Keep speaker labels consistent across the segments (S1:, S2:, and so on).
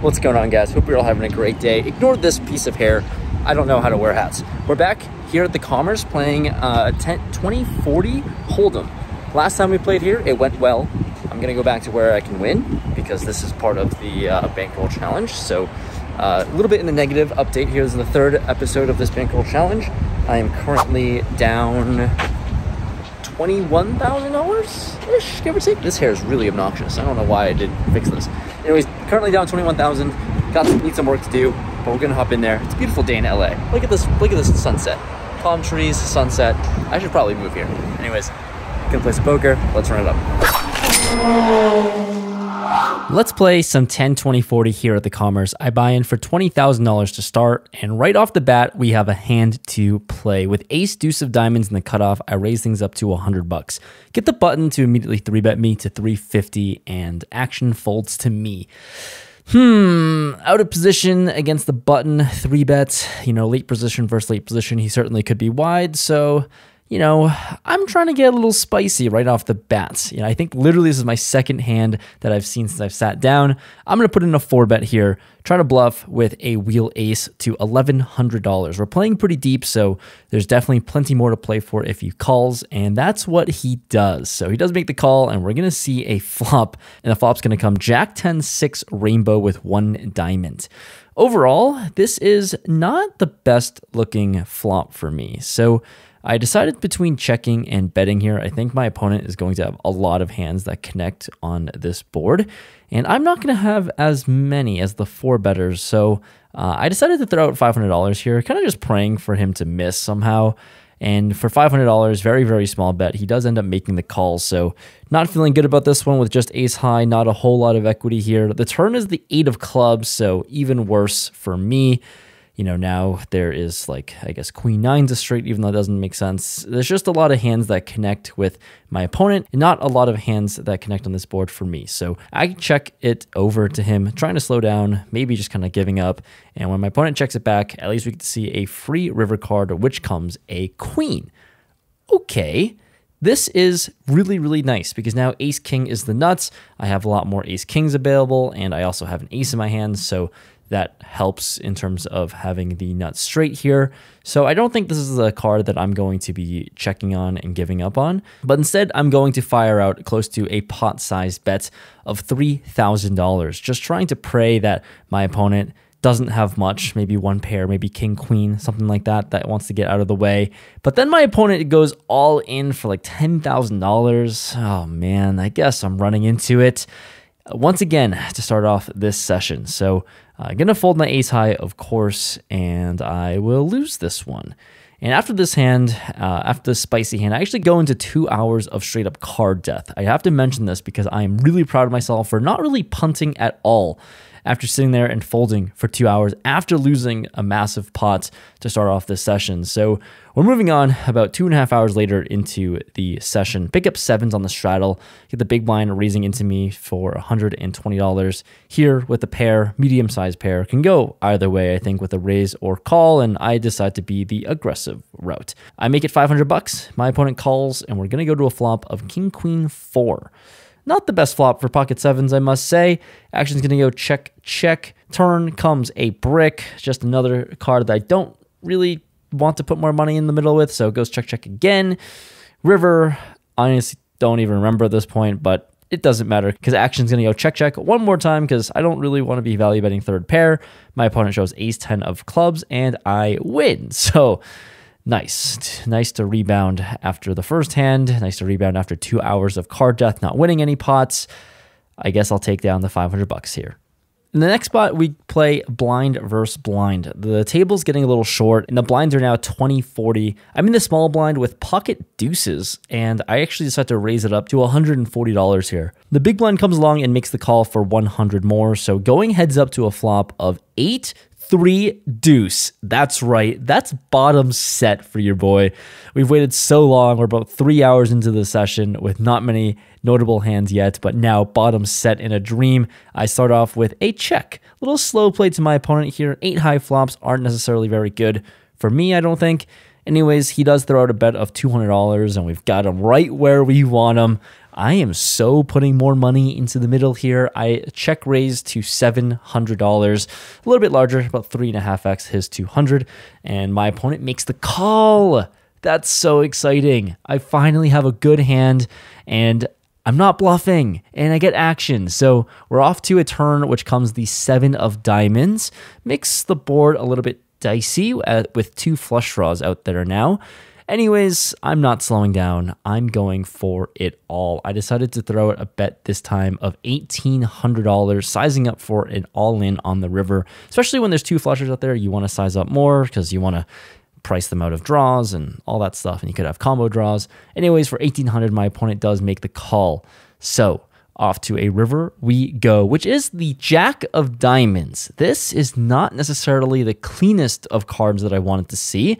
S1: What's going on, guys? Hope you're all having a great day. Ignore this piece of hair. I don't know how to wear hats. We're back here at the Commerce playing uh, 10, 2040 Hold'em. Last time we played here, it went well. I'm gonna go back to where I can win because this is part of the uh, bankroll challenge. So uh, a little bit in the negative update here. This is the third episode of this bankroll challenge. I am currently down $21,000 ish, give or take. This hair is really obnoxious. I don't know why I didn't fix this. Anyways, currently down 21,000. Got some, need some work to do, but we're gonna hop in there. It's a beautiful day in LA. Look at this, look at this sunset. Palm trees, sunset. I should probably move here. Anyways, gonna play some poker. Let's run it up. Let's play some 10 20 40 here at the Commerce. I buy in for $20,000 to start, and right off the bat, we have a hand to play. With ace deuce of diamonds in the cutoff, I raise things up to 100 bucks. Get the button to immediately 3 bet me to 350, and action folds to me. Hmm, out of position against the button, 3 bets. You know, late position versus late position, he certainly could be wide, so you know, I'm trying to get a little spicy right off the bat. You know, I think literally this is my second hand that I've seen since I've sat down. I'm going to put in a four bet here, try to bluff with a wheel ace to $1,100. We're playing pretty deep, so there's definitely plenty more to play for if he calls, and that's what he does. So he does make the call, and we're going to see a flop, and the flop's going to come Jack 10 6 rainbow with one diamond. Overall, this is not the best looking flop for me. So I decided between checking and betting here. I think my opponent is going to have a lot of hands that connect on this board, and I'm not going to have as many as the four betters. So uh, I decided to throw out $500 here, kind of just praying for him to miss somehow. And for $500, very, very small bet, he does end up making the call. So, not feeling good about this one with just ace high, not a whole lot of equity here. The turn is the eight of clubs, so even worse for me you know, now there is like, I guess, queen nine's a straight, even though it doesn't make sense. There's just a lot of hands that connect with my opponent and not a lot of hands that connect on this board for me. So I check it over to him, trying to slow down, maybe just kind of giving up. And when my opponent checks it back, at least we get to see a free river card, which comes a queen. Okay. This is really, really nice because now ace king is the nuts. I have a lot more ace kings available, and I also have an ace in my hand. So that helps in terms of having the nuts straight here. So I don't think this is a card that I'm going to be checking on and giving up on, but instead I'm going to fire out close to a pot-sized bet of $3,000, just trying to pray that my opponent doesn't have much, maybe one pair, maybe king, queen, something like that, that wants to get out of the way. But then my opponent goes all in for like $10,000. Oh man, I guess I'm running into it once again to start off this session. So I'm uh, going to fold my ace high, of course, and I will lose this one. And after this hand, uh, after this spicy hand, I actually go into two hours of straight up card death. I have to mention this because I am really proud of myself for not really punting at all after sitting there and folding for two hours after losing a massive pot to start off this session. So we're moving on about two and a half hours later into the session. Pick up sevens on the straddle, get the big blind raising into me for $120 here with a pair, medium sized pair. Can go either way, I think, with a raise or call, and I decide to be the aggressive route. I make it 500 bucks. My opponent calls, and we're going to go to a flop of King Queen 4. Not the best flop for pocket sevens, I must say. Action's going to go check, check. Turn comes a brick, just another card that I don't really want to put more money in the middle with, so it goes check, check again. River, honestly don't even remember at this point, but it doesn't matter because action's going to go check, check one more time because I don't really want to be value betting third pair. My opponent shows ace 10 of clubs and I win. So Nice. Nice to rebound after the first hand. Nice to rebound after two hours of card death, not winning any pots. I guess I'll take down the 500 bucks here. In the next spot, we play blind versus blind. The table's getting a little short, and the blinds are now 20 40. I'm in the small blind with pocket deuces, and I actually just decided to raise it up to $140 here. The big blind comes along and makes the call for 100 more, so going heads up to a flop of 8 three deuce. That's right. That's bottom set for your boy. We've waited so long. We're about three hours into the session with not many notable hands yet, but now bottom set in a dream. I start off with a check. A little slow play to my opponent here. Eight high flops aren't necessarily very good for me, I don't think. Anyways, he does throw out a bet of $200, and we've got him right where we want him. I am so putting more money into the middle here. I check raised to $700, a little bit larger, about three and a half X his 200. And my opponent makes the call. That's so exciting. I finally have a good hand and I'm not bluffing and I get action. So we're off to a turn, which comes the seven of diamonds. Makes the board a little bit dicey uh, with two flush draws out there now. Anyways, I'm not slowing down. I'm going for it all. I decided to throw out a bet this time of $1,800, sizing up for an all in on the river. Especially when there's two flushers out there, you want to size up more because you want to price them out of draws and all that stuff. And you could have combo draws. Anyways, for 1800, my opponent does make the call. So off to a river we go, which is the Jack of Diamonds. This is not necessarily the cleanest of cards that I wanted to see.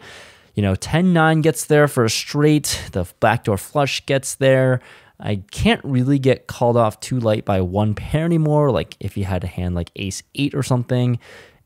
S1: You know, 10 9 gets there for a straight, the backdoor flush gets there. I can't really get called off too light by one pair anymore, like if you had a hand like ace 8 or something.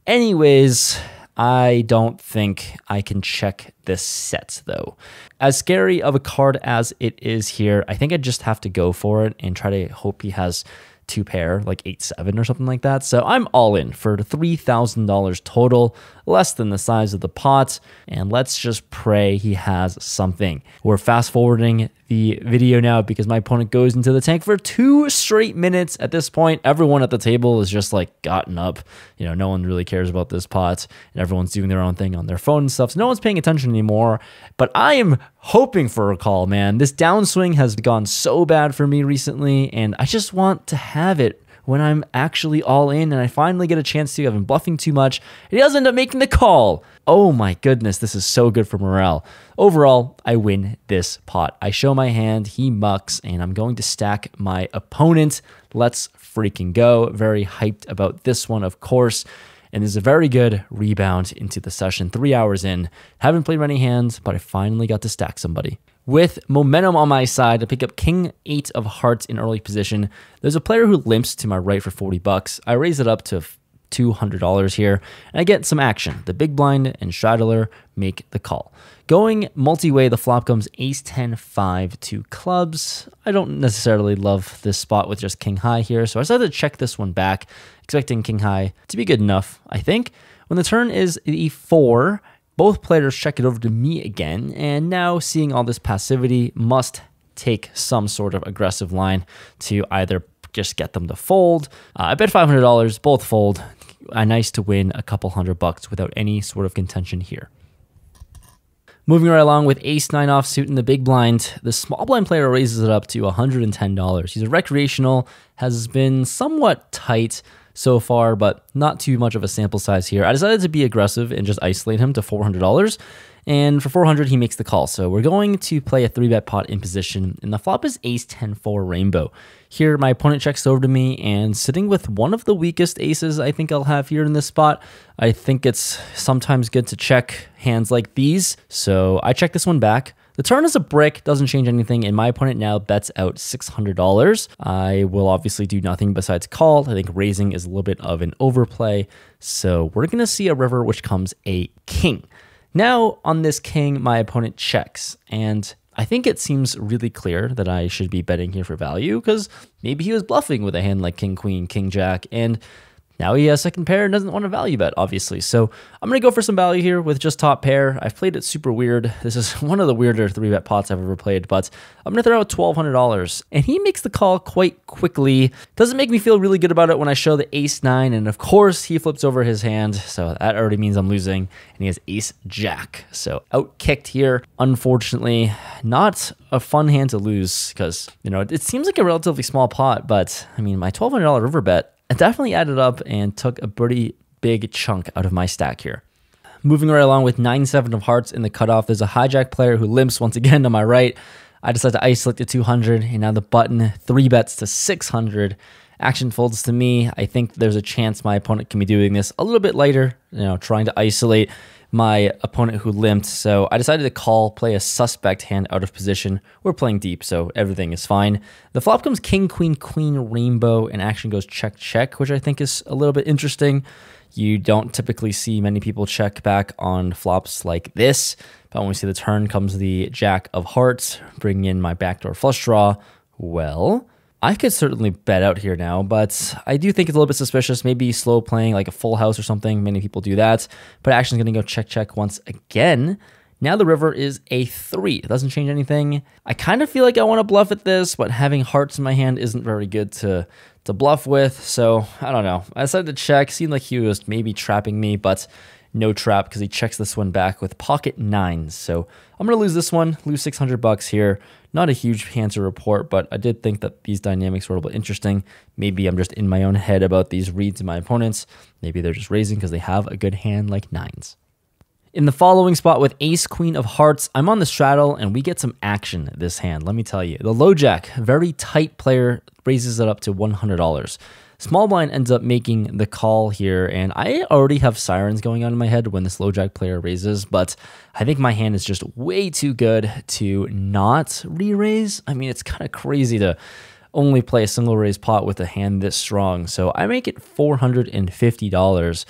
S1: Anyways, I don't think I can check this set though. As scary of a card as it is here, I think I just have to go for it and try to hope he has two pair, like 8 7 or something like that. So I'm all in for $3,000 total, less than the size of the pot. And let's just pray he has something. We're fast forwarding the video now because my opponent goes into the tank for two straight minutes. At this point, everyone at the table is just like gotten up. You know, no one really cares about this pot and everyone's doing their own thing on their phone and stuff. So no one's paying attention anymore. But I am hoping for a call, man. This downswing has gone so bad for me recently, and I just want to have it when I'm actually all in and I finally get a chance to. I've been bluffing too much. He does end up making the call. Oh my goodness, this is so good for morale. Overall, I win this pot. I show my hand, he mucks, and I'm going to stack my opponent. Let's freaking go. Very hyped about this one, of course. And there's a very good rebound into the session, three hours in. Haven't played many hands, but I finally got to stack somebody. With momentum on my side to pick up King 8 of Hearts in early position, there's a player who limps to my right for 40 bucks. I raise it up to $200 here, and I get some action. The big blind and Straddler make the call. Going multi-way, the flop comes ace 10 5 two clubs. I don't necessarily love this spot with just king high here, so I decided to check this one back, expecting king high to be good enough, I think. When the turn is e4, both players check it over to me again, and now seeing all this passivity must take some sort of aggressive line to either just get them to fold. Uh, I bet $500, both fold. Nice to win a couple hundred bucks without any sort of contention here. Moving right along with ace nine offsuit in the big blind, the small blind player raises it up to $110. He's a recreational, has been somewhat tight so far, but not too much of a sample size here. I decided to be aggressive and just isolate him to $400. And for 400, he makes the call. So we're going to play a three bet pot in position, and the flop is ace 10 4 rainbow. Here, my opponent checks over to me, and sitting with one of the weakest aces I think I'll have here in this spot, I think it's sometimes good to check hands like these. So I check this one back. The turn is a brick, doesn't change anything, and my opponent now bets out $600. I will obviously do nothing besides call. I think raising is a little bit of an overplay. So we're going to see a river which comes a king. Now on this king, my opponent checks, and I think it seems really clear that I should be betting here for value because maybe he was bluffing with a hand like king, queen, king, jack, and now he has second pair and doesn't want a value bet, obviously. So I'm going to go for some value here with just top pair. I've played it super weird. This is one of the weirder three bet pots I've ever played, but I'm going to throw out $1,200. And he makes the call quite quickly. Doesn't make me feel really good about it when I show the ace nine. And of course, he flips over his hand. So that already means I'm losing. And he has ace jack. So out kicked here. Unfortunately, not a fun hand to lose because, you know, it seems like a relatively small pot, but I mean, my $1,200 river bet it definitely added up and took a pretty big chunk out of my stack here. Moving right along with 9-7 of hearts in the cutoff, there's a hijack player who limps once again to my right. I decide to isolate the 200, and now the button three bets to 600. Action folds to me. I think there's a chance my opponent can be doing this a little bit later, you know, trying to isolate my opponent who limped. So I decided to call, play a suspect hand out of position. We're playing deep, so everything is fine. The flop comes king, queen, queen, rainbow, and action goes check, check, which I think is a little bit interesting. You don't typically see many people check back on flops like this, but when we see the turn comes the jack of hearts, bringing in my backdoor flush draw, Well, I could certainly bet out here now, but I do think it's a little bit suspicious. Maybe slow playing like a full house or something. Many people do that. But action's going to go check, check once again. Now the river is a three. It doesn't change anything. I kind of feel like I want to bluff at this, but having hearts in my hand isn't very good to, to bluff with. So I don't know. I decided to check. Seemed like he was maybe trapping me, but no trap because he checks this one back with pocket nines. So I'm going to lose this one, lose 600 bucks here. Not a huge hand to report, but I did think that these dynamics were a little bit interesting. Maybe I'm just in my own head about these reads of my opponents. Maybe they're just raising because they have a good hand like nines. In the following spot with Ace Queen of Hearts, I'm on the straddle and we get some action this hand. Let me tell you. The low jack, very tight player, raises it up to $100. Small blind ends up making the call here, and I already have sirens going on in my head when this low jack player raises, but I think my hand is just way too good to not re-raise. I mean, it's kind of crazy to only play a single raise pot with a hand this strong, so I make it $450.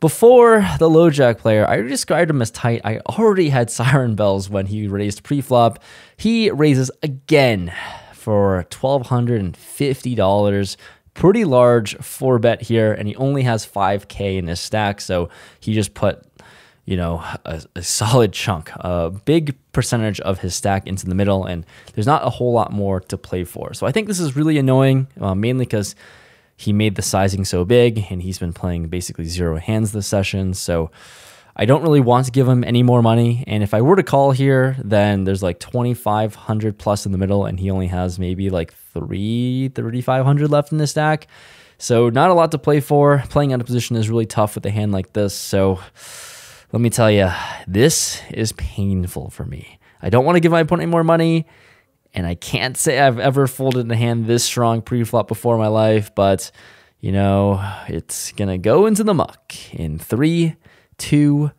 S1: Before the low jack player, I described him as tight. I already had siren bells when he raised pre-flop. He raises again for $1,250 pretty large four bet here, and he only has 5K in his stack. So he just put, you know, a, a, solid chunk, a big percentage of his stack into the middle, and there's not a whole lot more to play for. So I think this is really annoying, uh, mainly because he made the sizing so big, and he's been playing basically zero hands this session. So I don't really want to give him any more money. And if I were to call here, then there's like 2,500 plus in the middle, and he only has maybe like three 3,500 left in the stack. So not a lot to play for. Playing out of position is really tough with a hand like this. So let me tell you, this is painful for me. I don't want to give my opponent any more money. And I can't say I've ever folded a hand this strong pre-flop before in my life, but you know, it's gonna go into the muck in three, two,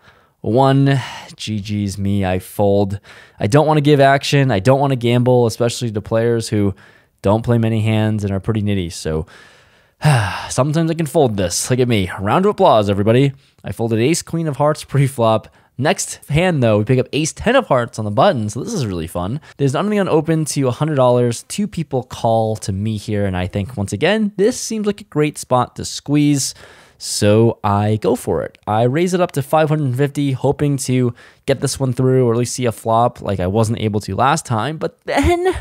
S1: one. GG's me. I fold. I don't want to give action. I don't want to gamble, especially to players who don't play many hands and are pretty nitty. So sometimes I can fold this. Look at me. Round of applause, everybody. I folded ace, queen of hearts pre-flop. Next hand, though, we pick up ace 10 of hearts on the button, so this is really fun. There's nothing unopened to $100. Two people call to me here, and I think, once again, this seems like a great spot to squeeze. So I go for it. I raise it up to 550, hoping to get this one through or at least see a flop like I wasn't able to last time. But then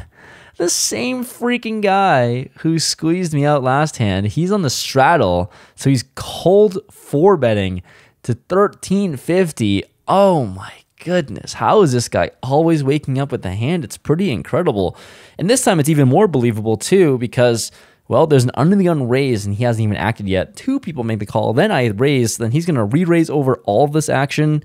S1: the same freaking guy who squeezed me out last hand, he's on the straddle. So he's cold four betting to 1350. Oh my goodness, how is this guy always waking up with the hand? It's pretty incredible. And this time it's even more believable too because well, there's an under the gun raise and he hasn't even acted yet. Two people make the call. Then I raise. Then he's going to re raise over all this action.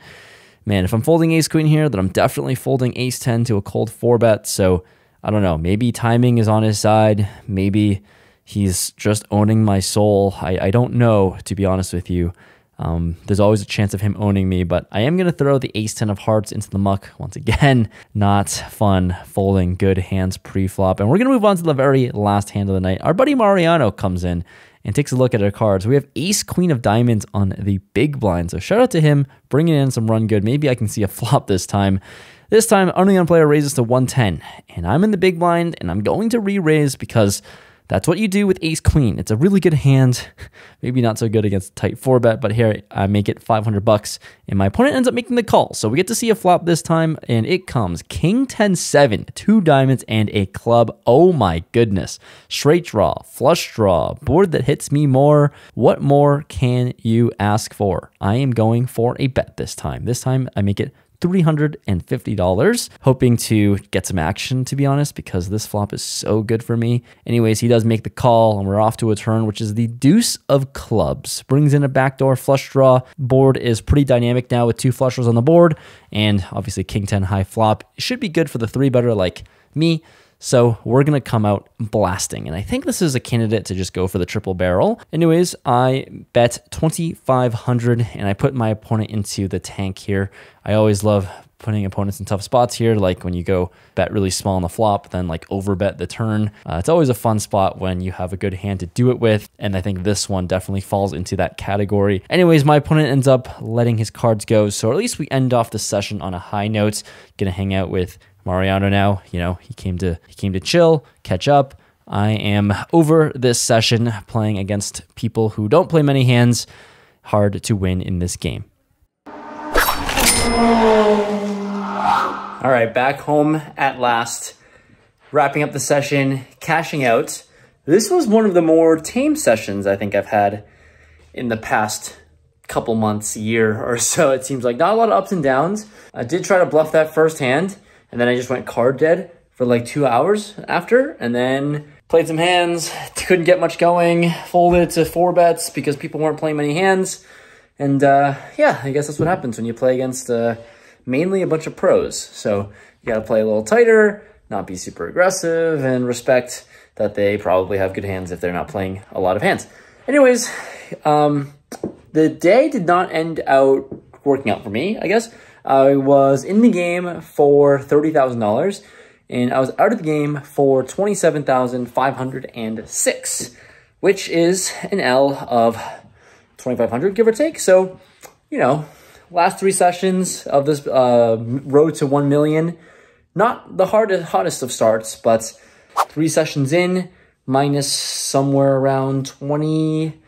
S1: Man, if I'm folding ace queen here, then I'm definitely folding ace 10 to a cold four bet. So I don't know. Maybe timing is on his side. Maybe he's just owning my soul. I, I don't know, to be honest with you. Um, there's always a chance of him owning me, but I am going to throw the ace 10 of hearts into the muck once again. Not fun folding good hands pre-flop. And we're going to move on to the very last hand of the night. Our buddy Mariano comes in and takes a look at our cards. We have ace queen of diamonds on the big blind. So shout out to him bringing in some run good. Maybe I can see a flop this time. This time, only on player raises to 110, and I'm in the big blind, and I'm going to re-raise because that's what you do with ace queen. It's a really good hand. Maybe not so good against tight four bet, but here I make it 500 bucks and my opponent ends up making the call. So we get to see a flop this time and it comes king 10 7, two diamonds and a club. Oh my goodness. Straight draw, flush draw, board that hits me more. What more can you ask for? I am going for a bet this time. This time I make it $350. Hoping to get some action, to be honest, because this flop is so good for me. Anyways, he does make the call, and we're off to a turn, which is the deuce of clubs. Brings in a backdoor flush draw. Board is pretty dynamic now with two flushers on the board, and obviously king 10 high flop. should be good for the three better like me. So we're going to come out blasting. And I think this is a candidate to just go for the triple barrel. Anyways, I bet 2,500 and I put my opponent into the tank here. I always love putting opponents in tough spots here, like when you go bet really small on the flop, then like over bet the turn. Uh, it's always a fun spot when you have a good hand to do it with, and I think this one definitely falls into that category. Anyways, my opponent ends up letting his cards go, so at least we end off the session on a high note. Gonna hang out with Mariano now, you know, he came to he came to chill, catch up. I am over this session playing against people who don't play many hands. Hard to win in this game. All right, back home at last. Wrapping up the session, cashing out. This was one of the more tame sessions I think I've had in the past couple months, year or so. It seems like not a lot of ups and downs. I did try to bluff that first hand, and then I just went card dead for like two hours after, and then played some hands, couldn't get much going, folded to four bets because people weren't playing many hands. And uh, yeah, I guess that's what happens when you play against uh, mainly a bunch of pros. So you got to play a little tighter, not be super aggressive, and respect that they probably have good hands if they're not playing a lot of hands. Anyways, um, the day did not end out working out for me, I guess. I was in the game for $30,000 and I was out of the game for 27,506, which is an L of 2,500, give or take. So, you know, last three sessions of this uh, road to 1 million, not the hardest, hottest of starts, but three sessions in, minus somewhere around 20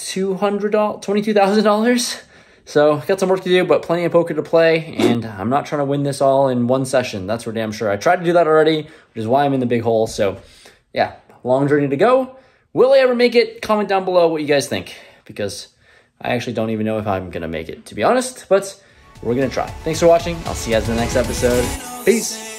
S1: $200, $22,000. So got some work to do, but plenty of poker to play, and I'm not trying to win this all in one session. That's for damn sure. I tried to do that already, which is why I'm in the big hole. So yeah, long journey to go. Will I ever make it? Comment down below what you guys think, because I actually don't even know if I'm going to make it, to be honest, but we're going to try. Thanks for watching. I'll see you guys in the next episode. Peace.